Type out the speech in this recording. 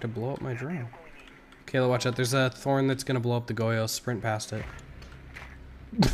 to blow up my drone. Kayla, watch out. There's a thorn that's gonna blow up the Goyo. Sprint past it.